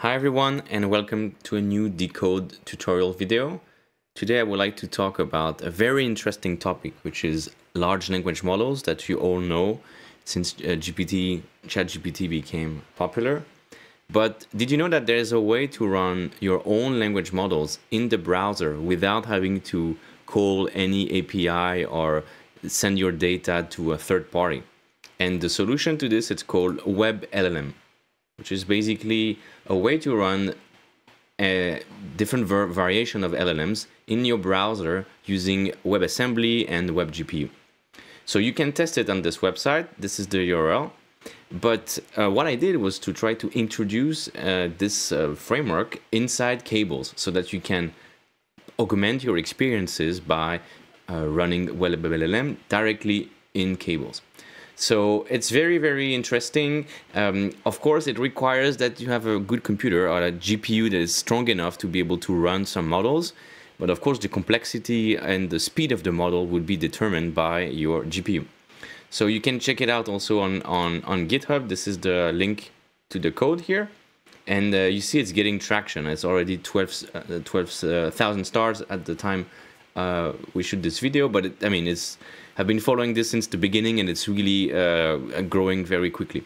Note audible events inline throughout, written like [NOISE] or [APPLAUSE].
Hi everyone and welcome to a new Decode tutorial video. Today I would like to talk about a very interesting topic which is large language models that you all know since uh, GPT, ChatGPT became popular. But did you know that there is a way to run your own language models in the browser without having to call any API or send your data to a third party? And the solution to this, it's called WebLLM which is basically a way to run a different variation of LLMs in your browser using WebAssembly and WebGPU. So you can test it on this website. This is the URL. But uh, what I did was to try to introduce uh, this uh, framework inside cables so that you can augment your experiences by uh, running WebLLM directly in cables. So it's very, very interesting. Um, of course, it requires that you have a good computer or a GPU that is strong enough to be able to run some models. But of course, the complexity and the speed of the model would be determined by your GPU. So you can check it out also on, on, on GitHub. This is the link to the code here. And uh, you see it's getting traction. It's already 12,000 12, uh, stars at the time uh, we shoot this video. But it, I mean, it's have been following this since the beginning and it's really uh, growing very quickly.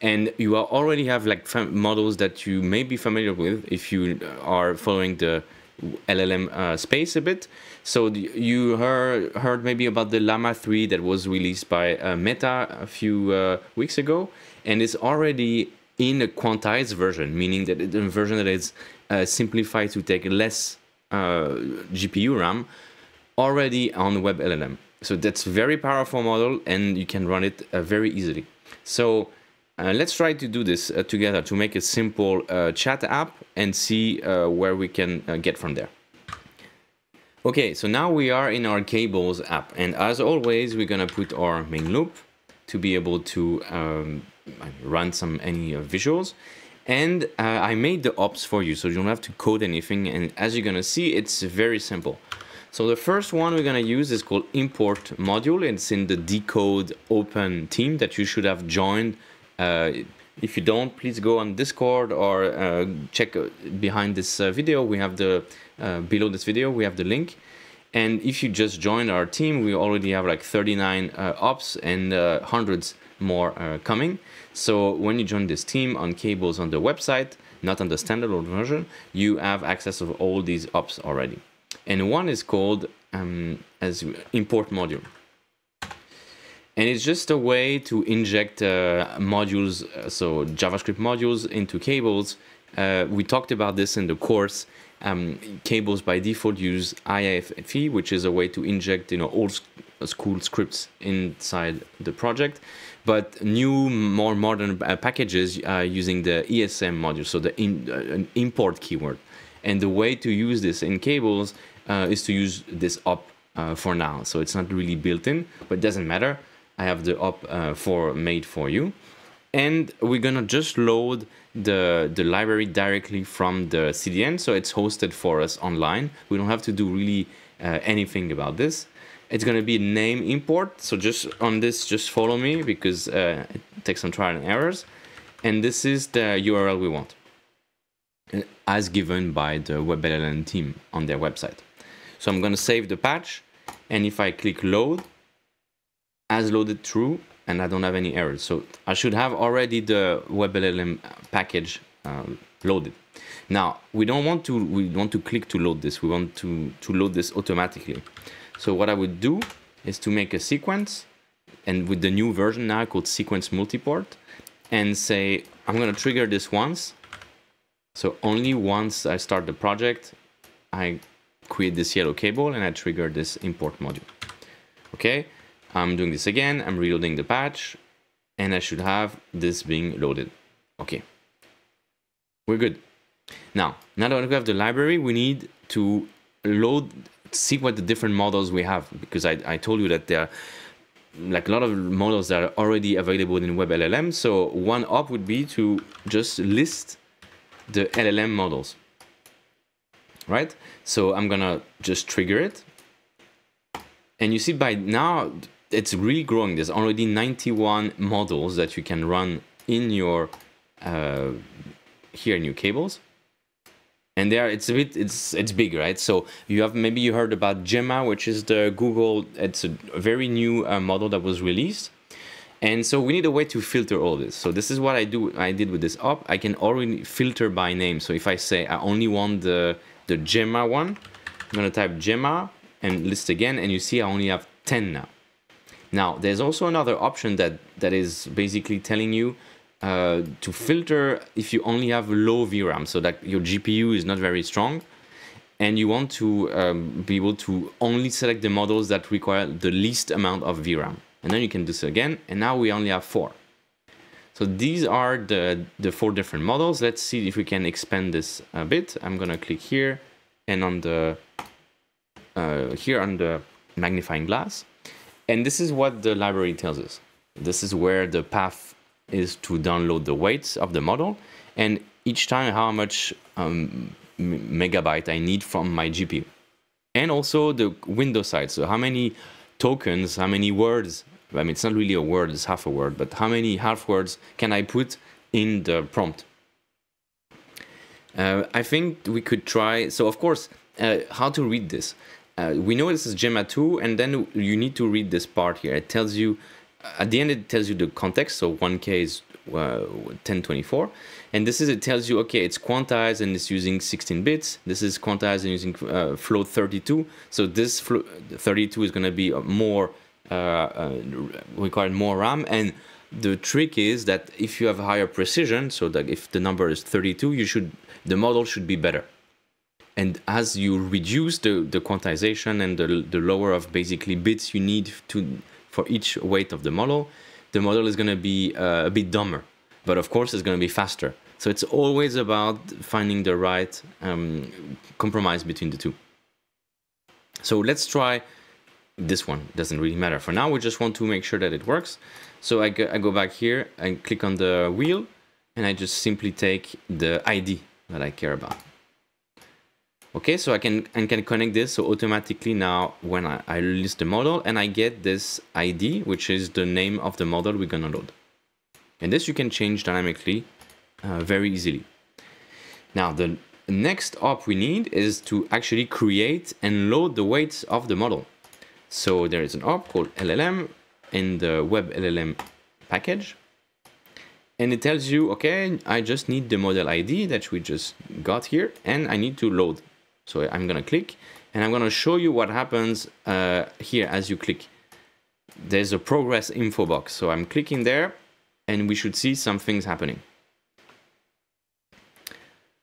And you already have like models that you may be familiar with if you are following the LLM uh, space a bit. So you heard, heard maybe about the Llama 3 that was released by uh, Meta a few uh, weeks ago, and it's already in a quantized version, meaning that it's a version that is uh, simplified to take less uh, GPU RAM already on WebLLM. So that's very powerful model and you can run it uh, very easily. So uh, let's try to do this uh, together to make a simple uh, chat app and see uh, where we can uh, get from there. Okay, so now we are in our cables app and as always we're gonna put our main loop to be able to um, run some any visuals and I made the ops for you so you don't have to code anything and as you're gonna see it's very simple. So the first one we're going to use is called import module. It's in the decode open team that you should have joined. Uh, if you don't, please go on Discord or uh, check uh, behind this uh, video. We have the, uh, below this video, we have the link. And if you just join our team, we already have like 39 uh, ops and hundreds more coming. So when you join this team on cables on the website, not on the standalone version, you have access of all these ops already and one is called um, as import module. And it's just a way to inject uh, modules, uh, so JavaScript modules into cables. Uh, we talked about this in the course. Um, cables by default use IIFE, which is a way to inject, you know, old school scripts inside the project. But new, more modern uh, packages are using the ESM module, so the in, uh, import keyword. And the way to use this in cables uh, is to use this op uh, for now. So it's not really built in, but doesn't matter. I have the op uh, for made for you. And we're gonna just load the, the library directly from the CDN. So it's hosted for us online. We don't have to do really uh, anything about this. It's gonna be name import. So just on this, just follow me because uh, it takes some trial and errors. And this is the URL we want as given by the WebLLM team on their website. So I'm going to save the patch. And if I click load, as loaded through, and I don't have any errors. So I should have already the WebLLM package um, loaded. Now we don't want to we want to click to load this. We want to to load this automatically. So what I would do is to make a sequence, and with the new version now called sequence multiport, and say I'm gonna trigger this once. So only once I start the project, I create this yellow cable and I trigger this import module. Okay, I'm doing this again. I'm reloading the patch and I should have this being loaded. Okay, we're good. Now, now that we have the library, we need to load, see what the different models we have because I, I told you that there are like a lot of models that are already available in WebLLM. So one op would be to just list the LLM models right? So I'm gonna just trigger it. And you see by now, it's really growing. There's already 91 models that you can run in your uh, here new cables. And there it's a bit it's it's big, right? So you have maybe you heard about Gemma, which is the Google. It's a very new uh, model that was released. And so we need a way to filter all this. So this is what I do. I did with this op. I can already filter by name. So if I say I only want the the Gemma one, I'm gonna type Gemma and list again, and you see I only have 10 now. Now there's also another option that that is basically telling you uh, to filter if you only have low VRAM, so that your GPU is not very strong, and you want to um, be able to only select the models that require the least amount of VRAM. And then you can do so again, and now we only have four. So these are the, the four different models. Let's see if we can expand this a bit. I'm gonna click here and on the uh, here on the magnifying glass. And this is what the library tells us. This is where the path is to download the weights of the model and each time how much um, megabyte I need from my GPU. And also the window size, so how many tokens, how many words, I mean, it's not really a word, it's half a word, but how many half words can I put in the prompt? Uh, I think we could try, so of course, uh, how to read this. Uh, we know this is Gemma 2, and then you need to read this part here. It tells you, at the end, it tells you the context. So 1K is uh, 1024. And this is, it tells you, okay, it's quantized and it's using 16 bits. This is quantized and using uh, float 32. So this 32 is going to be more, uh, uh, require more RAM. And the trick is that if you have higher precision, so that if the number is 32, you should, the model should be better and as you reduce the, the quantization and the, the lower of basically bits you need to for each weight of the model, the model is going to be uh, a bit dumber, but of course it's going to be faster. So it's always about finding the right um, compromise between the two. So let's try this one. Doesn't really matter. For now, we just want to make sure that it works. So I go, I go back here and click on the wheel, and I just simply take the ID that I care about. Okay, so I can I can connect this so automatically now when I, I list the model and I get this ID, which is the name of the model we're gonna load. And this you can change dynamically uh, very easily. Now the next op we need is to actually create and load the weights of the model. So there is an op called LLM in the web LLM package. And it tells you, okay, I just need the model ID that we just got here and I need to load so I'm gonna click and I'm gonna show you what happens uh, here as you click. There's a progress info box. So I'm clicking there and we should see some things happening.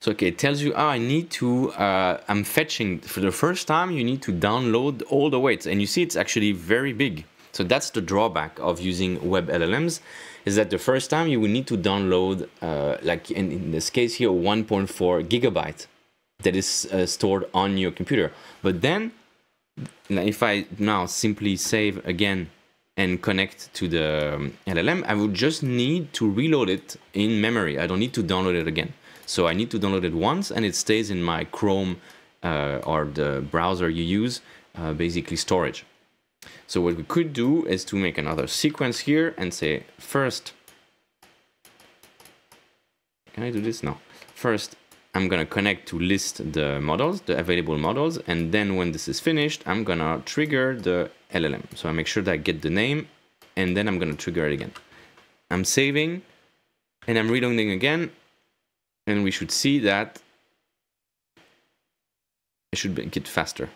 So okay, it tells you, oh, I need to, uh, I'm fetching, for the first time, you need to download all the weights. And you see it's actually very big. So that's the drawback of using web LLMs, is that the first time you will need to download, uh, like in, in this case here, 1.4 gigabyte that is uh, stored on your computer. But then, if I now simply save again and connect to the um, LLM, I would just need to reload it in memory. I don't need to download it again. So I need to download it once and it stays in my Chrome uh, or the browser you use, uh, basically storage. So what we could do is to make another sequence here and say first, can I do this? No. First, I'm gonna connect to list the models, the available models, and then when this is finished, I'm gonna trigger the LLM. So I make sure that I get the name, and then I'm gonna trigger it again. I'm saving, and I'm reloading again, and we should see that it should get faster.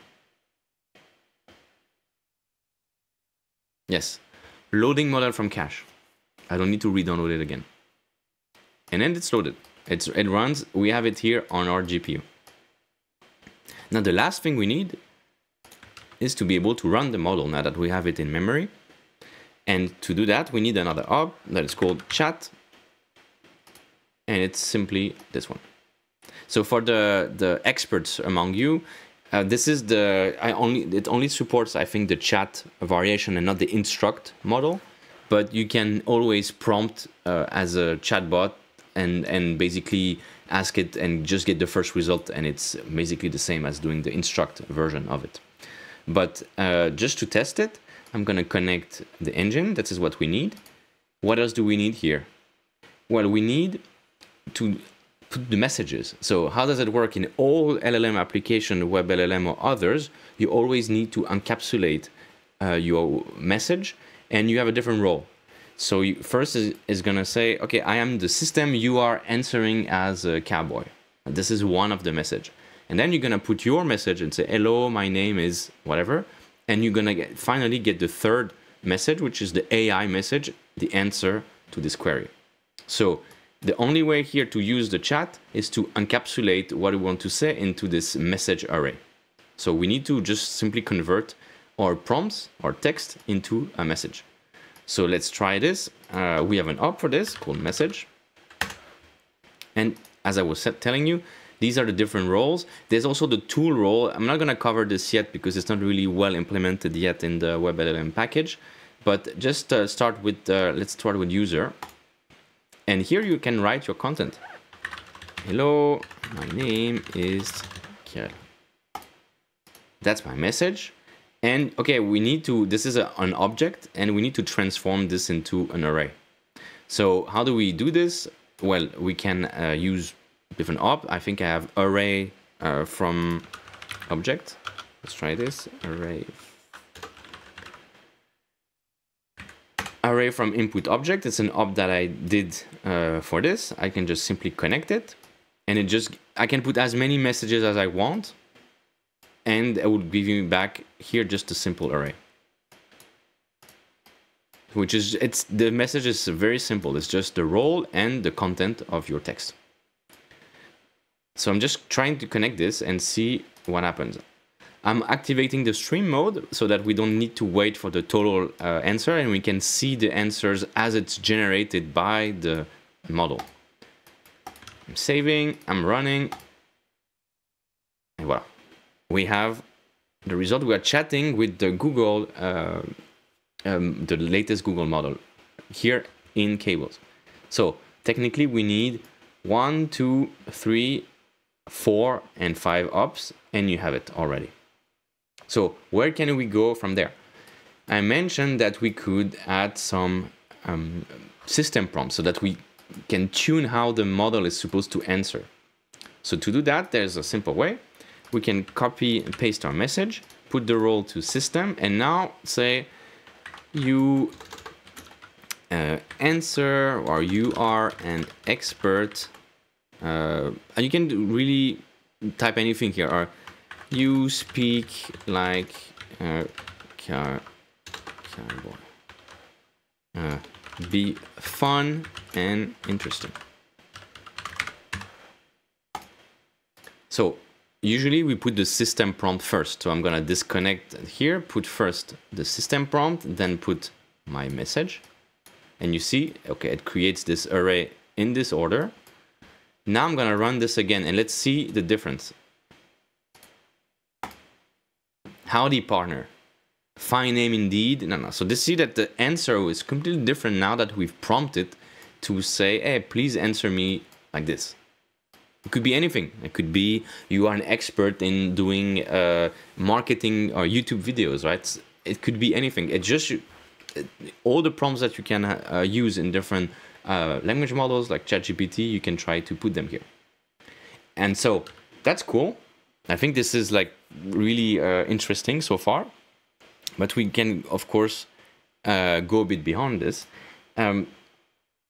Yes, loading model from cache. I don't need to re-download it again. And then it's loaded. It's, it runs, we have it here on our GPU. Now the last thing we need is to be able to run the model now that we have it in memory. And to do that, we need another op that is called chat. And it's simply this one. So for the, the experts among you, uh, this is the, I only, it only supports, I think, the chat variation and not the instruct model. But you can always prompt uh, as a chatbot and and basically ask it and just get the first result and it's basically the same as doing the instruct version of it but uh, just to test it I'm gonna connect the engine that is what we need what else do we need here well we need to put the messages. So how does it work in all LLM application, web LLM or others? You always need to encapsulate uh, your message and you have a different role. So you, first is, is gonna say, okay, I am the system you are answering as a cowboy. This is one of the message. And then you're gonna put your message and say, hello, my name is whatever. And you're gonna get, finally get the third message, which is the AI message, the answer to this query. So the only way here to use the chat is to encapsulate what we want to say into this message array. So we need to just simply convert our prompts, our text into a message. So let's try this. Uh, we have an op for this called message. And as I was telling you, these are the different roles. There's also the tool role. I'm not going to cover this yet because it's not really well implemented yet in the WebLLM package. But just uh, start with, uh, let's start with user. And here you can write your content. Hello, my name is Kirill. That's my message. And okay, we need to, this is a, an object and we need to transform this into an array. So how do we do this? Well, we can uh, use different op. I think I have array uh, from object. Let's try this, array array from input object. It's an op that I did uh, for this. I can just simply connect it and it just, I can put as many messages as I want and it will give you back here just a simple array. Which is, it's, the message is very simple. It's just the role and the content of your text. So I'm just trying to connect this and see what happens. I'm activating the stream mode so that we don't need to wait for the total uh, answer and we can see the answers as it's generated by the model. I'm saving, I'm running, and voilà. We have the result. We are chatting with the Google, uh, um, the latest Google model here in cables. So technically we need one, two, three, four, and five ops, and you have it already. So where can we go from there? I mentioned that we could add some um, system prompts so that we can tune how the model is supposed to answer. So to do that, there's a simple way. We can copy and paste our message, put the role to system, and now say you uh, answer or you are an expert. Uh, and you can really type anything here or you speak like car, cowboy. Uh, be fun and interesting. So usually we put the system prompt first. So I'm gonna disconnect here, put first the system prompt, then put my message. And you see, okay, it creates this array in this order. Now I'm gonna run this again and let's see the difference. Howdy, partner. Fine name indeed. No, no. So they see that the answer is completely different now that we've prompted to say, hey, please answer me like this. It could be anything. It could be you are an expert in doing uh, marketing or YouTube videos, right? It could be anything. It just all the prompts that you can uh, use in different uh, language models like ChatGPT, you can try to put them here. And so that's cool. I think this is like really uh, interesting so far, but we can of course uh, go a bit beyond this. Um,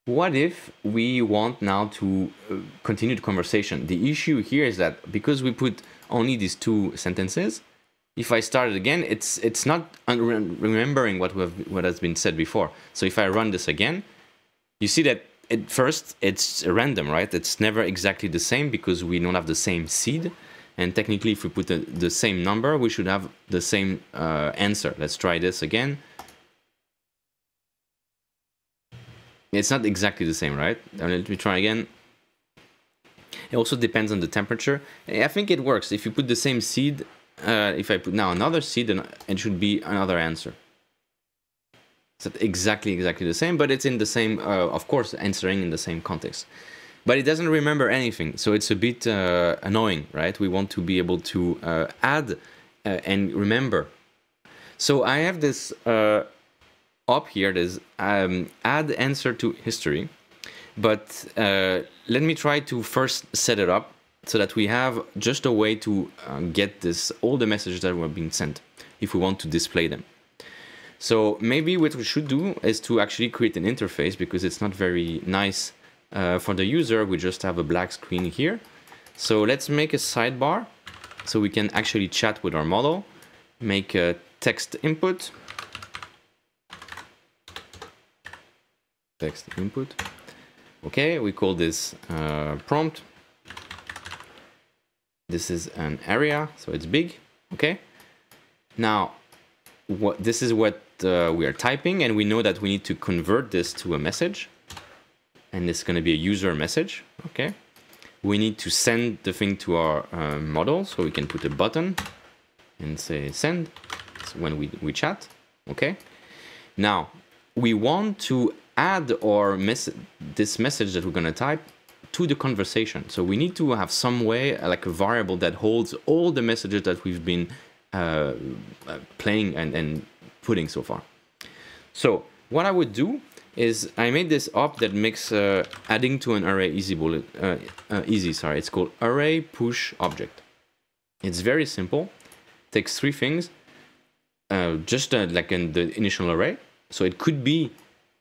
what if we want now to uh, continue the conversation? The issue here is that because we put only these two sentences, if I start it again, it's it's not remembering what have, what has been said before. So if I run this again, you see that at first it's random, right? It's never exactly the same because we don't have the same seed. And technically, if we put the, same number, we should have the same uh, answer. Let's try this again. It's not exactly the same, right? Let me try again. It also depends on the temperature. I think it works. If you put the same seed, uh, if I put now another seed, then it should be another answer. It's not exactly, exactly the same, but it's in the same, uh, of course, answering in the same context but it doesn't remember anything. So it's a bit uh, annoying, right? We want to be able to uh, add uh, and remember. So I have this uh, op here, this um, add answer to history. But uh, let me try to first set it up so that we have just a way to uh, get this all the messages that were being sent if we want to display them. So maybe what we should do is to actually create an interface because it's not very nice uh, for the user. We just have a black screen here. So let's make a sidebar so we can actually chat with our model, make a text input, text input. Okay, we call this uh, prompt. This is an area, so it's big. Okay. Now, what this is what uh, we are typing, and we know that we need to convert this to a message, and it's going to be a user message. Okay. We need to send the thing to our uh, model, so we can put a button and say send when we we chat. Okay. Now we want to add our mess this message that we're going to type to the conversation. So we need to have some way, like a variable that holds all the messages that we've been uh, uh, playing and, and putting so far. So what I would do is I made this op that makes uh, adding to an array easy bullet uh, uh, easy. Sorry, it's called array push object. It's very simple. Takes three things, uh, just like in the initial array. So it could be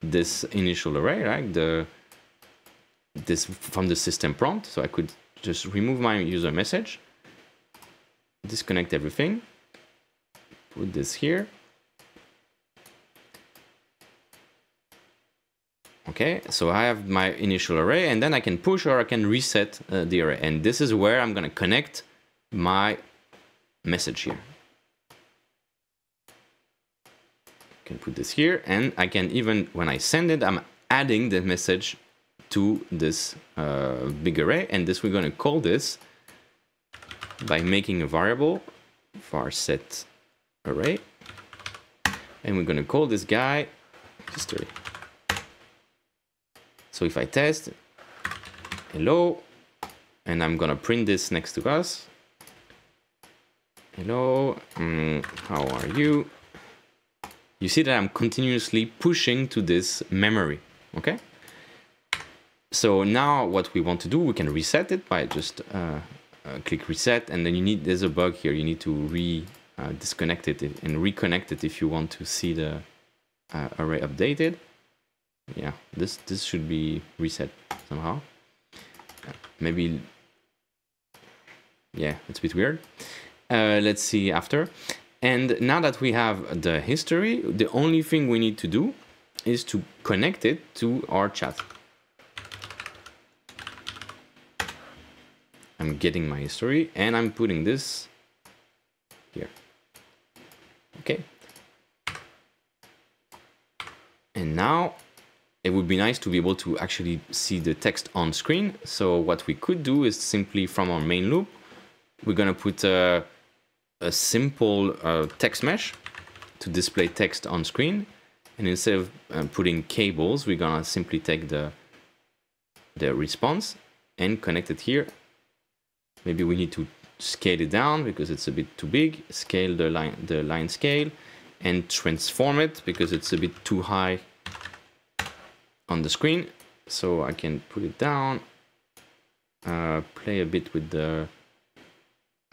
this initial array, right? The this from the system prompt. So I could just remove my user message, disconnect everything, put this here. Okay, so I have my initial array and then I can push or I can reset uh, the array. And this is where I'm gonna connect my message here. I can put this here and I can even, when I send it, I'm adding the message to this uh, big array and this we're going to call this by making a variable var set array and we're going to call this guy history. So if I test hello and I'm gonna print this next to us hello um, how are you you see that I'm continuously pushing to this memory, okay? So now what we want to do, we can reset it by just uh, uh, click reset and then you need, there's a bug here, you need to re uh, disconnect it and reconnect it if you want to see the uh, array updated. Yeah, this, this should be reset somehow. maybe, yeah, it's a bit weird. Uh, let's see after. And now that we have the history, the only thing we need to do is to connect it to our chat. I'm getting my history and I'm putting this here. Okay. And now it would be nice to be able to actually see the text on screen. So what we could do is simply from our main loop, we're going to put a a simple uh, text mesh to display text on screen. And instead of uh, putting cables, we're gonna simply take the, the response and connect it here. Maybe we need to scale it down because it's a bit too big, scale the line, the line scale and transform it because it's a bit too high on the screen. So I can put it down, uh, play a bit with the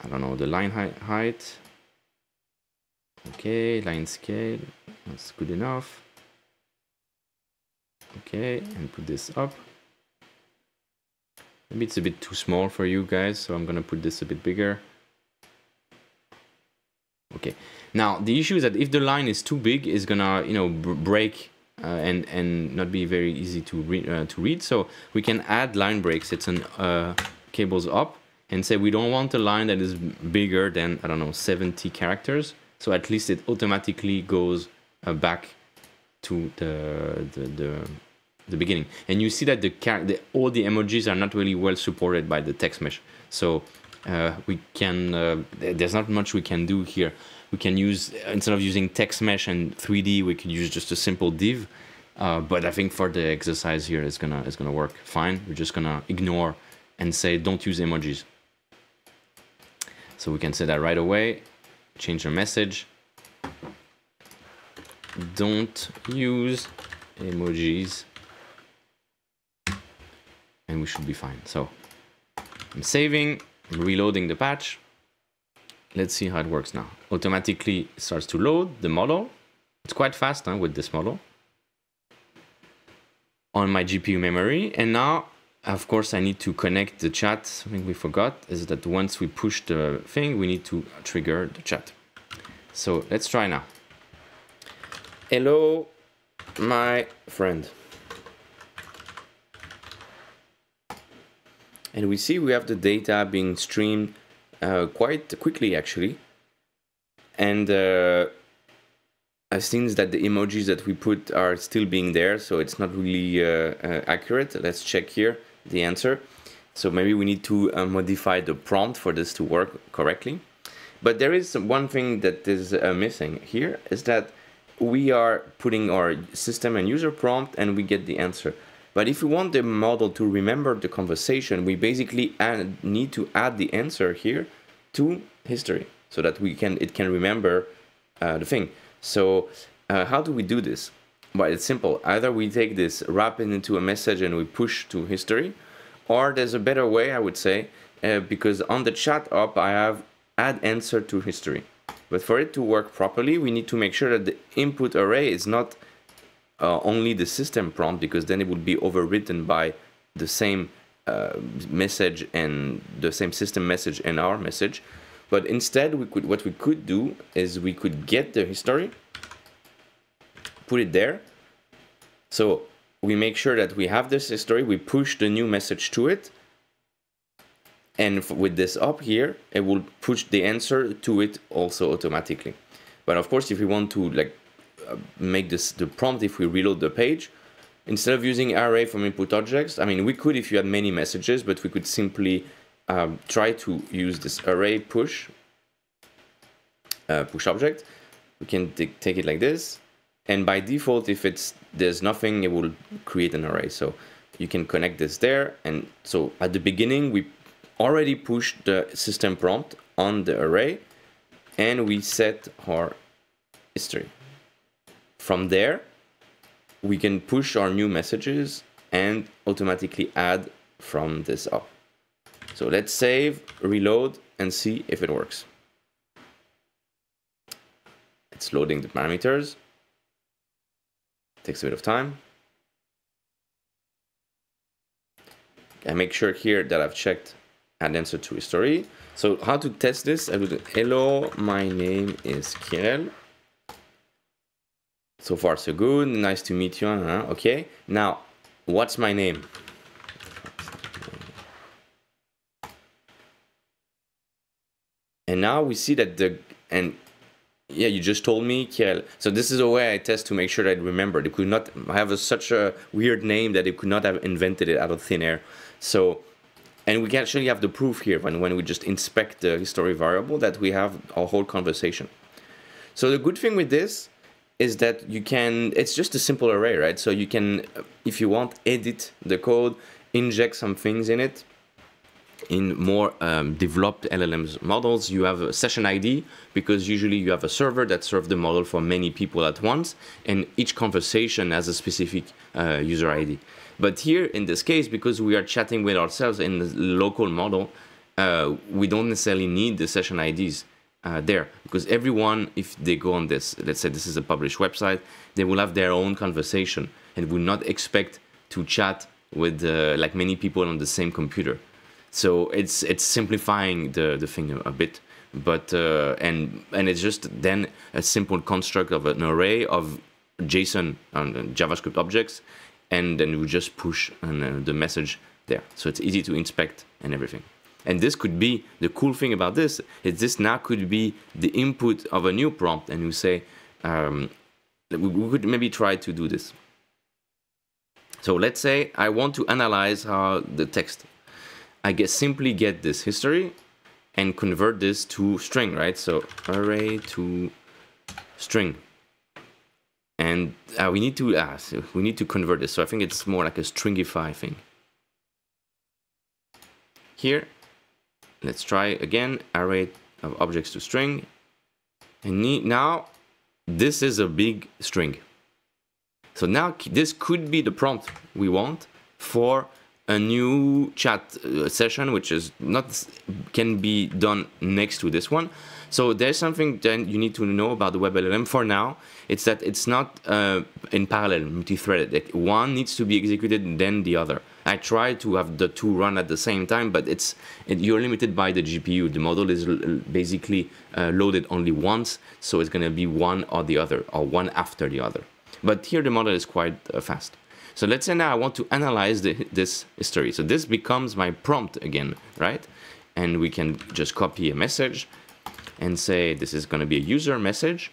I don't know, the line height. Okay, line scale, that's good enough. Okay, and put this up. Maybe it's a bit too small for you guys, so I'm gonna put this a bit bigger. Okay, now the issue is that if the line is too big, it's gonna, you know, break and and not be very easy to read uh, to read. So we can add line breaks. It's an uh, cables op and say we don't want a line that is bigger than, I don't know, 70 characters. So at least it automatically goes uh, back to the, the, the, the, beginning. And you see that the, the, all the emojis are not really well supported by the text mesh. So uh, we can, uh, there's not much we can do here. We can use, instead of using text mesh and 3D, we could use just a simple div. Uh, but I think for the exercise here, it's gonna, it's gonna work fine. We're just gonna ignore and say, don't use emojis. So we can say that right away, change our message. Don't use emojis and we should be fine. So I'm saving, I'm reloading the patch. Let's see how it works now. Automatically starts to load the model. It's quite fast huh, with this model on my GPU memory. And now, of course, I need to connect the chat. Something we forgot is that once we push the thing, we need to trigger the chat. So let's try now. Hello, my friend. And we see we have the data being streamed uh, quite quickly actually. And uh, I've that the emojis that we put are still being there, so it's not really uh, uh accurate. Let's check here the answer. So maybe we need to uh, modify the prompt for this to work correctly. But there is one thing that is uh, missing here is that we are putting our system and user prompt and we get the answer. But if we want the model to remember the conversation, we basically add, need to add the answer here to history so that we can it can remember uh, the thing. So uh, how do we do this? Well, it's simple. Either we take this, wrap it into a message and we push to history, or there's a better way, I would say, uh, because on the chat op, I have add answer to history. But for it to work properly, we need to make sure that the input array is not uh, only the system prompt because then it would be overwritten by the same uh, message and the same system message and our message. But instead, we could what we could do is we could get the history, put it there. So we make sure that we have this history, we push the new message to it, and with this op here, it will push the answer to it also automatically. But of course, if we want to like make this the prompt if we reload the page. Instead of using array from input objects, I mean, we could if you had many messages, but we could simply um, try to use this array push uh, push object. We can take it like this, and by default, if it's there's nothing, it will create an array. So you can connect this there, and so at the beginning we already pushed the system prompt on the array, and we set our history. From there, we can push our new messages and automatically add from this op. So let's save, reload, and see if it works. It's loading the parameters. Takes a bit of time. I make sure here that I've checked add answer to history. So how to test this? I would hello, my name is Kirill. So far, so good. Nice to meet you. Huh? Okay. Now, what's my name? And now we see that the and yeah, you just told me. So this is a way I test to make sure that I remember. They could not have a, such a weird name that they could not have invented it out of thin air. So, and we can actually have the proof here when, when we just inspect the history variable that we have a whole conversation. So the good thing with this is that you can, it's just a simple array, right? So you can, if you want, edit the code, inject some things in it. In more um, developed LLMs models, you have a session ID because usually you have a server that serves the model for many people at once, and each conversation has a specific uh, user ID. But here, in this case, because we are chatting with ourselves in the local model, uh, we don't necessarily need the session IDs uh, there. Because everyone if they go on this let's say this is a published website they will have their own conversation and will not expect to chat with uh, like many people on the same computer. So it's it's simplifying the the thing a, bit. But uh, and and it's just then a simple construct of an array of json and javascript objects and then we just push and, uh, the message there. So it's easy to inspect and everything and this could be the cool thing about this is this now could be the input of a new prompt, and you say um, we could maybe try to do this. So let's say I want to analyze how the text. I get simply get this history and convert this to string, right? So array to string. And uh, we need to uh, so we need to convert this. So I think it's more like a stringify thing. Here Let's try again, array of objects to string. And now this is a big string. So now this could be the prompt we want for a new chat uh, session, which is not can be done next to this one. So there's something that you need to know about the WebLLM for now. It's that it's not uh, in parallel, multi-threaded. One needs to be executed, then the other. I try to have the two run at the same time, but it's it, you're limited by the GPU. The model is basically uh, loaded only once, so it's going to be one or the other, or one after the other. But here the model is quite uh, fast. So let's say now I want to analyze the, this history. So this becomes my prompt again, right? And we can just copy a message and say this is going to be a user message.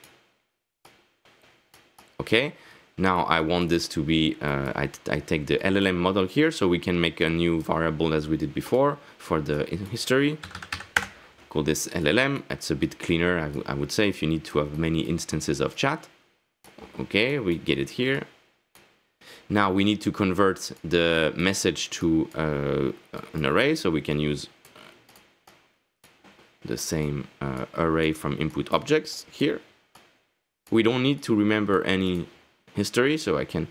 Okay, now I want this to be, uh, I, I take the LLM model here so we can make a new variable as we did before for the history. Call this LLM. It's a bit cleaner, I, I would say, if you need to have many instances of chat. Okay, we get it here. Now we need to convert the message to uh, an array, so we can use the same uh, array from input objects here. We don't need to remember any history, so I can...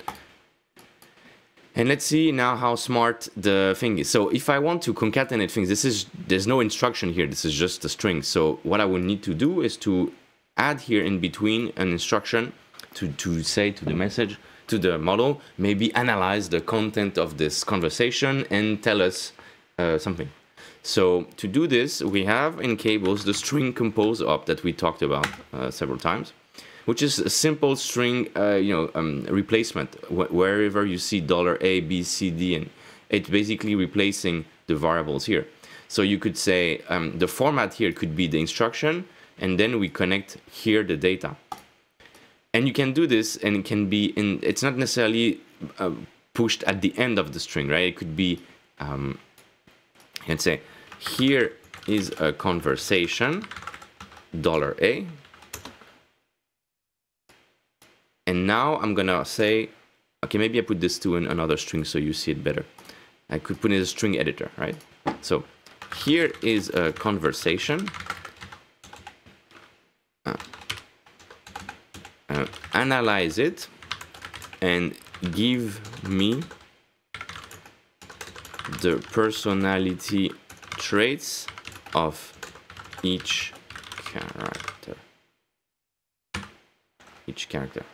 And let's see now how smart the thing is. So if I want to concatenate things, this is there's no instruction here. This is just a string. So what I would need to do is to add here in between an instruction to, to say to the message, to the model, maybe analyze the content of this conversation and tell us uh, something. So to do this, we have in cables the string compose op that we talked about uh, several times which is a simple string, uh, you know, um, replacement. Wh wherever you see dollar $A, B, C, D, and it's basically replacing the variables here. So you could say um, the format here could be the instruction, and then we connect here the data. And you can do this, and it can be in. It's not necessarily uh, pushed at the end of the string, right? It could be, um, let's say, here is a conversation, dollar $A, And now I'm gonna say, okay, maybe I put this to an, another string so you see it better. I could put in a string editor, right? So here is a conversation. Uh, uh, analyze it and give me the personality traits of each character. Each character.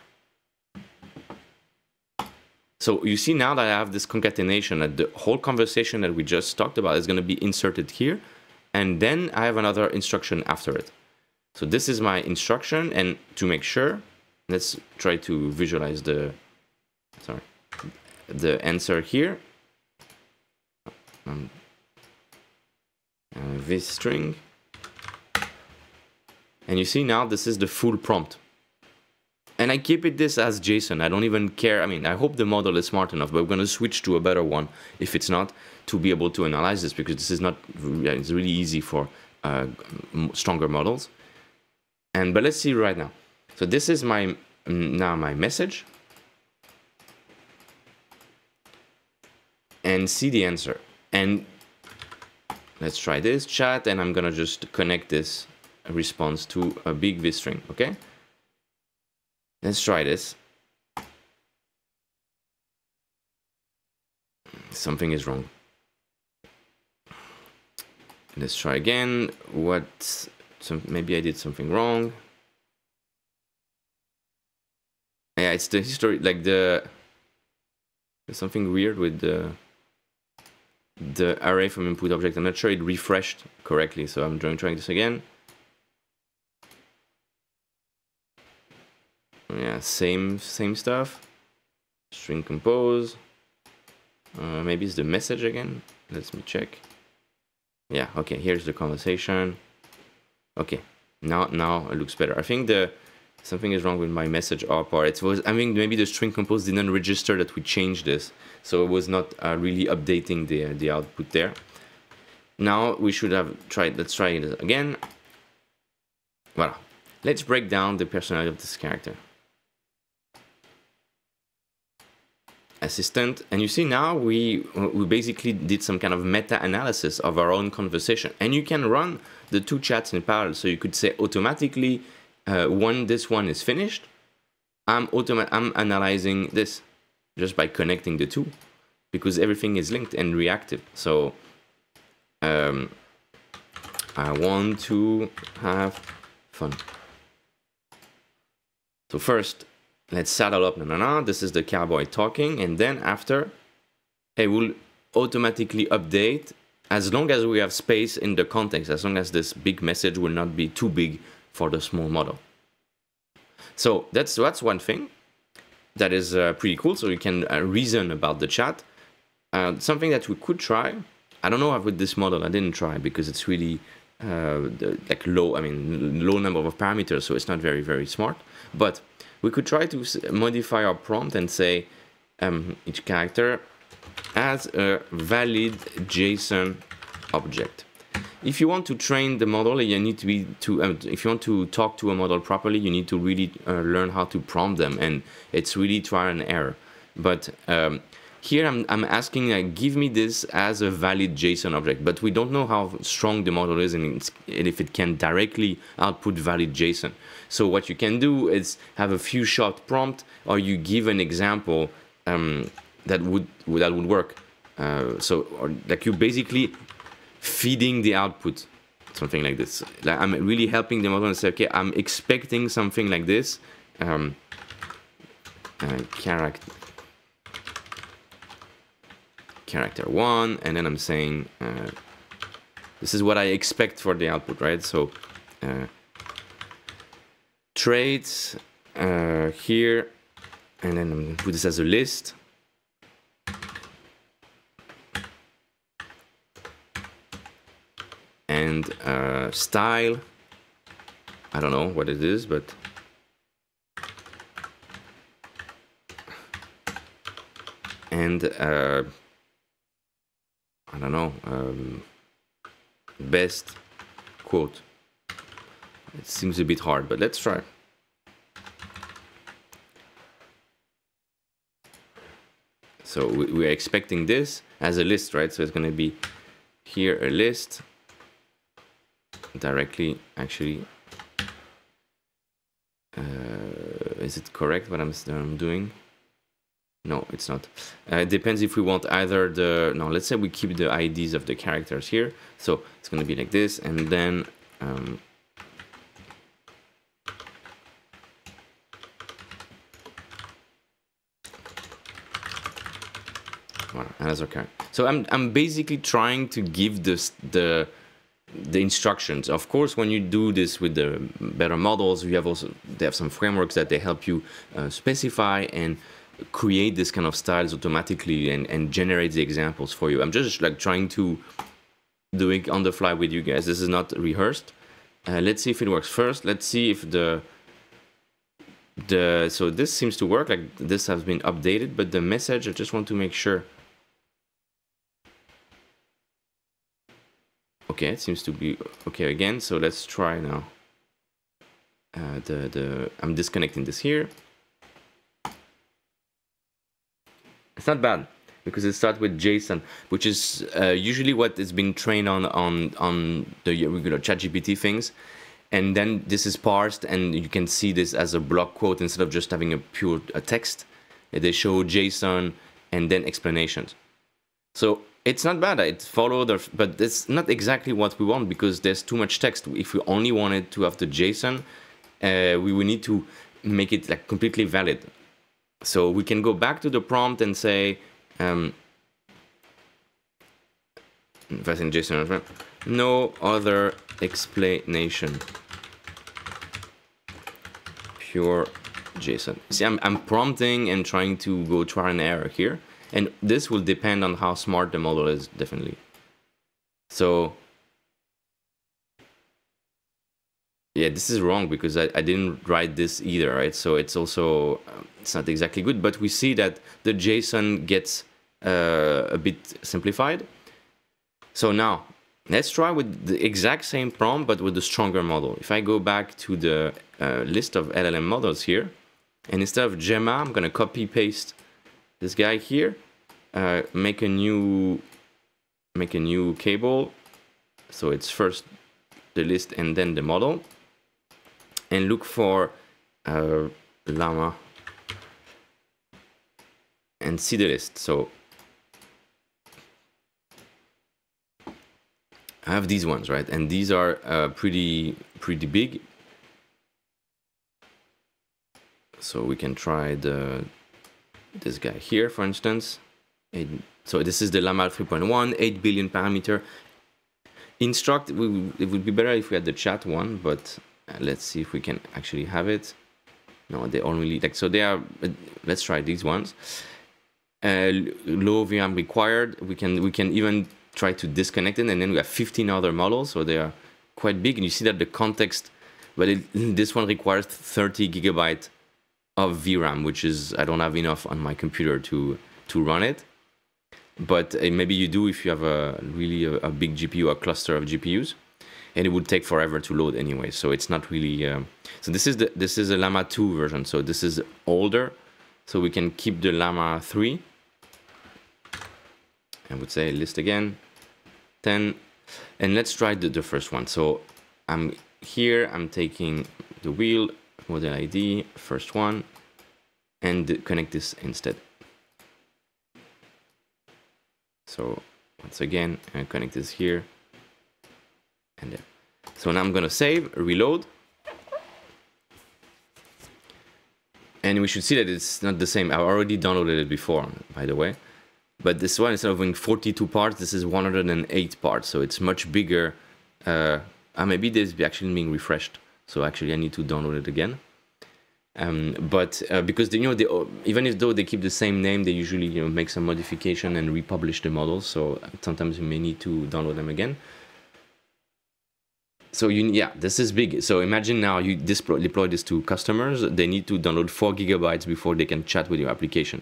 So you see now that I have this concatenation that the whole conversation that we just talked about is going to be inserted here. And then I have another instruction after it. So this is my instruction. And to make sure, let's try to visualize the, sorry, the answer here. Um, uh, this string. And you see now this is the full prompt and I keep it this as JSON. I don't even care. I mean, I hope the model is smart enough, but we're going to switch to a better one if it's not to be able to analyze this because this is not, it's really easy for uh, stronger models. And, but let's see right now. So this is my, now my message. And see the answer. And let's try this chat and I'm going to just connect this response to a big V string, okay? Let's try this. Something is wrong. Let's try again. What? Maybe I did something wrong. Yeah, it's the history, like the... There's something weird with the the array from input object. I'm not sure it refreshed correctly, so I'm trying this again. Yeah same same stuff. String compose. Uh, maybe it's the message again. Let me check. Yeah okay here's the conversation. Okay now now it looks better. I think the something is wrong with my message op or it was i mean maybe the string compose didn't register that we changed this. So it was not uh, really updating the the output there. Now we should have tried let's try it again. Voilà let's break down the personality of this character assistant. And you see now we, we basically did some kind of meta-analysis of our own conversation. And you can run the two chats in parallel. So you could say automatically uh, when this one is finished, I'm, automa I'm analyzing this just by connecting the two. because everything is linked and reactive. So um, I want to have fun. So first, let's saddle up, no, no, no, this is the cowboy talking, and then after, it will automatically update as long as we have space in the context, as long as this big message will not be too big for the small model. So that's that's one thing that is uh, pretty cool. So you can uh, reason about the chat. Uh, something that we could try. I don't know with this model. I didn't try because it's really uh, the, like low. I mean, low number of parameters, so it's not very very smart. But we could try to modify our prompt and say um, each character as a valid JSON object. If you want to train the model, you need to be to. Um, if you want to talk to a model properly, you need to really uh, learn how to prompt them, and it's really trial and error. But um, here I'm, I'm asking, uh, give me this as a valid JSON object, but we don't know how strong the model is and, and if it can directly output valid JSON. So what you can do is have a few shot prompt, or you give an example um, that would that would work. Uh, so or like you're basically feeding the output, something like this. Like I'm really helping the model and say, okay, I'm expecting something like this. Um, uh, character character one, and then I'm saying uh, this is what I expect for the output, right? So uh, traits uh, here, and then I'm gonna put this as a list. and uh, style I don't know what it is but and uh, I don't know um, best quote. It seems a bit hard but let's try. So we, are expecting this as a list right? So it's going to be here a list directly actually. Uh, is it correct what I'm, I'm doing no it's not. Uh, it depends if we want either the no let's say we keep the IDs of the characters here. So it's gonna be like this and then um, another character so I'm, I'm basically trying to give this the the instructions. Of course, when you do this with the better models, you have also they have some frameworks that they help you uh, specify and create this kind of styles automatically and, and generate the examples for you. I'm just like trying to do it on the fly with you guys. This is not rehearsed. Uh, let's see if it works first. Let's see if the the so this seems to work like this has been updated, but the message I just want to make sure Okay, it seems to be okay again. So let's try now. Uh, the the I'm disconnecting this here. It's not bad because it starts with JSON, which is uh, usually what is being trained on on on the regular ChatGPT things, and then this is parsed, and you can see this as a block quote instead of just having a pure a text. They show JSON and then explanations. So it's not bad. It followed, but it's not exactly what we want because there's too much text. If we only wanted to have the JSON, uh, we would need to make it like completely valid. So we can go back to the prompt and say, um, that's in JSON, no other explanation. Pure JSON. See, I'm, I'm prompting and trying to go try and error here. And this will depend on how smart the model is, definitely. So, yeah, this is wrong because I, I didn't write this either, right? So it's also, um, it's not exactly good, but we see that the JSON gets uh, a bit simplified. So now, let's try with the exact same prompt, but with the stronger model. If I go back to the uh, list of LLM models here, and instead of Gemma, I'm gonna copy paste this guy here uh, make a new make a new cable so it's first the list and then the model and look for uh, llama and see the list. So I have these ones, right? And these are uh, pretty pretty big. So we can try the this guy here, for instance. It, so this is the llama 3.1, 8 billion parameter. Instruct, we, it would be better if we had the chat one, but uh, let's see if we can actually have it. No, they only like so they are. Uh, let's try these ones. Uh, low VRAM required. We can we can even try to disconnect it, and then we have 15 other models, so they are quite big. And you see that the context, but it, [LAUGHS] this one requires 30 gigabyte of VRAM, which is I don't have enough on my computer to to run it. But uh, maybe you do if you have a really a, a, big GPU, a cluster of GPUs, and it would take forever to load anyway. So it's not really. Um, so this is the this is a Llama 2 version. So this is older. So we can keep the Llama 3. I would say list again, 10, and let's try the, the first one. So I'm here. I'm taking the wheel model ID, first one, and connect this instead. So once again, I connect this here and there. So now I'm gonna save, reload. And we should see that it's not the same. I already downloaded it before, by the way. But this one, instead of being 42 parts, this is 108 parts. So it's much bigger. Uh, uh, maybe this is actually being refreshed. So actually I need to download it again. Um, but uh, because they, you know, they, even if though they keep the same name, they usually you know make some modification and republish the models. So sometimes you may need to download them again. So you, yeah, this is big. So imagine now you deploy this to customers. They need to download four gigabytes before they can chat with your application.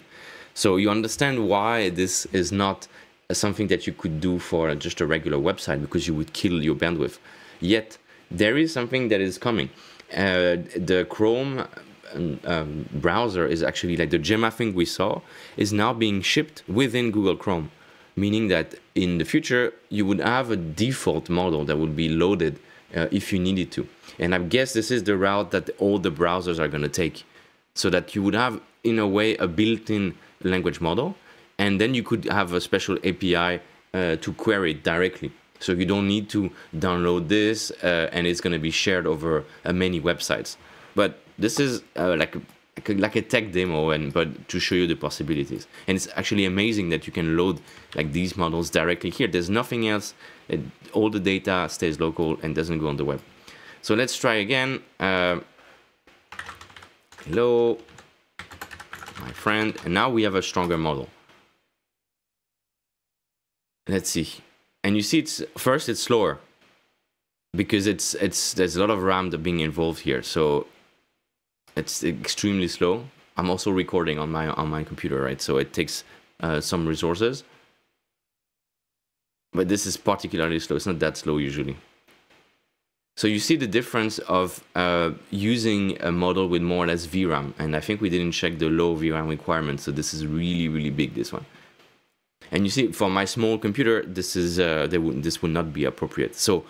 So you understand why this is not something that you could do for just a regular website because you would kill your bandwidth. Yet there is something that is coming. Uh, the Chrome um, um, browser is actually like the Gemma thing we saw is now being shipped within Google Chrome, meaning that in the future you would have a default model that would be loaded uh, if you needed to. And I guess this is the route that all the browsers are going to take, so that you would have in a way a built-in language model, and then you could have a special API uh, to query it directly. So you don't need to download this, uh, and it's going to be shared over uh, many websites. But this is uh, like like a tech demo and but to show you the possibilities. And it's actually amazing that you can load like these models directly here. There's nothing else. It, all the data stays local and doesn't go on the web. So let's try again. Uh, hello my friend. And now we have a stronger model. Let's see. And you see it's first it's slower because it's it's there's a lot of RAM being involved here. So it's extremely slow. I'm also recording on my on my computer, right? So it takes uh, some resources. But this is particularly slow. It's not that slow usually. So you see the difference of uh, using a model with more or less VRAM. And I think we didn't check the low VRAM requirement. So this is really, really big, this one. And you see, for my small computer, this is uh, would, this would not be appropriate. So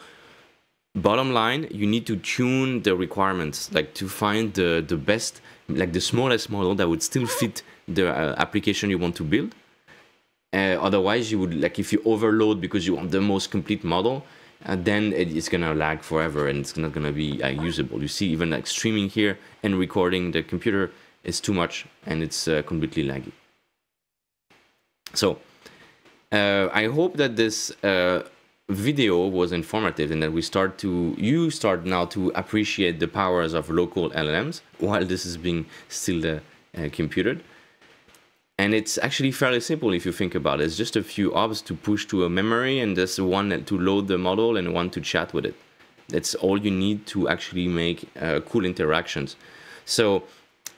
bottom line you need to tune the requirements like to find the the best like the smallest model that would still fit the uh, application you want to build. Uh, otherwise you would like if you overload because you want the most complete model uh, then it's gonna lag forever and it's not gonna be uh, usable. You see even like streaming here and recording the computer is too much and it's uh, completely laggy. So uh, i hope that this video was informative and that we start to you start now to appreciate the powers of local LLMs while this is being still uh, uh, computed. And it's actually fairly simple if you think about it. It's just a few ops to push to a memory and just one to load the model and one to chat with it. That's all you need to actually make uh, cool interactions. So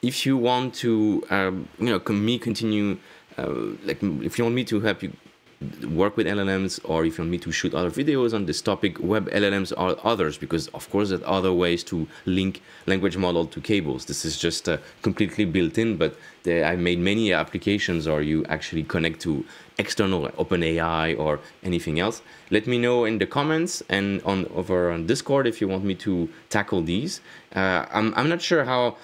if you want to, um, you know, me continue, uh, like if you want me to help you work with LLMs or if you want me to shoot other videos on this topic, web LLMs are others because of course there are other ways to link language model to cables. This is just uh, completely built in, but there, I made many applications or you actually connect to external like OpenAI or anything else. Let me know in the comments and on over on Discord if you want me to tackle these. Uh, I'm, I'm not sure how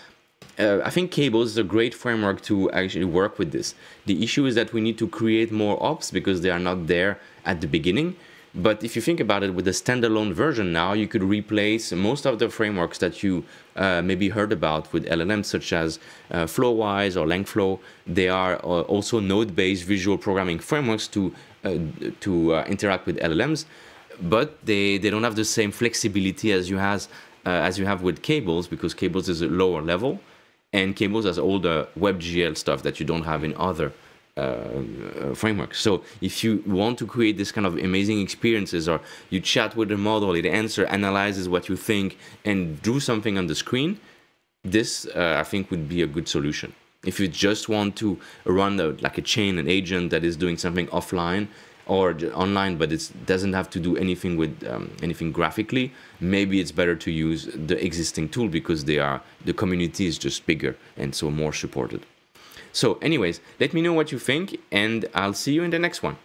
uh, I think Cables is a great framework to actually work with this. The issue is that we need to create more ops because they are not there at the beginning. But if you think about it, with the standalone version now, you could replace most of the frameworks that you uh, maybe heard about with LLMs, such as uh, Flowise or LangFlow. They are uh, also node-based visual programming frameworks to uh, to uh, interact with LLMs, but they, they don't have the same flexibility as you has uh, as you have with Cables because Cables is a lower level, and Cables has all the WebGL stuff that you don't have in other uh, framework. So if you want to create this kind of amazing experiences or you chat with the model, it answer, analyzes what you think and do something on the screen, this uh, I think would be a good solution. If you just want to run a, like a chain, an agent that is doing something offline or online, but it doesn't have to do anything with um, anything graphically, maybe it's better to use the existing tool because they are the community is just bigger and so more supported. So anyways, let me know what you think and I'll see you in the next one.